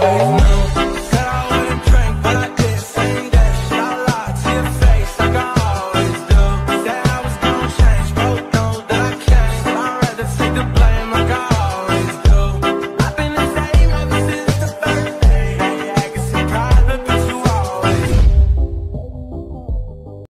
I know.